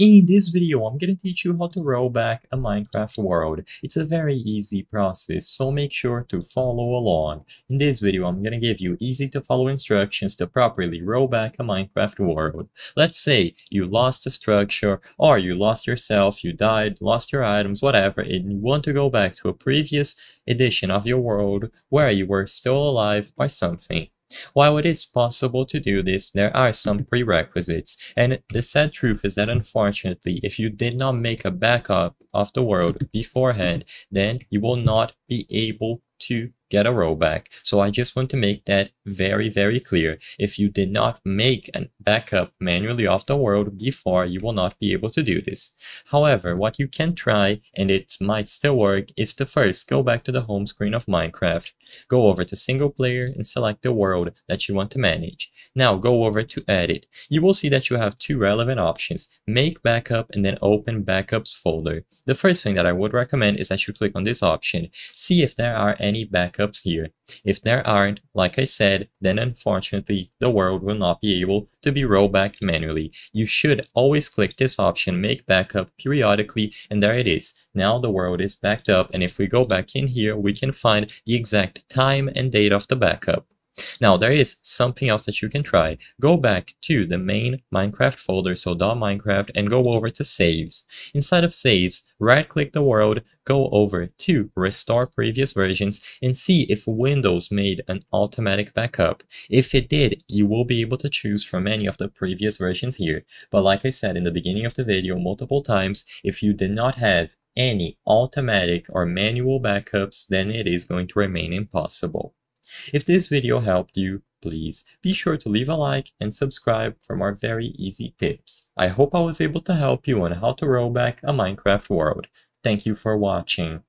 In this video, I'm gonna teach you how to roll back a Minecraft world. It's a very easy process, so make sure to follow along. In this video, I'm gonna give you easy to follow instructions to properly roll back a Minecraft world. Let's say you lost a structure, or you lost yourself, you died, lost your items, whatever, and you want to go back to a previous edition of your world where you were still alive or something. While it is possible to do this, there are some prerequisites, and the sad truth is that unfortunately, if you did not make a backup of the world beforehand, then you will not be able to get a rollback. So I just want to make that very, very clear. If you did not make a backup manually of the world before, you will not be able to do this. However, what you can try, and it might still work, is to first go back to the home screen of Minecraft. Go over to single player and select the world that you want to manage. Now go over to edit. You will see that you have two relevant options, make backup and then open backups folder. The first thing that I would recommend is that you click on this option. See if there are any backups backups here. If there aren't, like I said, then unfortunately the world will not be able to be rolled back manually. You should always click this option, make backup periodically, and there it is. Now the world is backed up, and if we go back in here, we can find the exact time and date of the backup. Now there is something else that you can try. Go back to the main Minecraft folder, so .minecraft, and go over to saves. Inside of saves, right click the world, go over to restore previous versions and see if Windows made an automatic backup. If it did, you will be able to choose from any of the previous versions here. But like I said in the beginning of the video multiple times, if you did not have any automatic or manual backups, then it is going to remain impossible. If this video helped you, please be sure to leave a like and subscribe for more very easy tips. I hope I was able to help you on how to roll back a Minecraft world. Thank you for watching.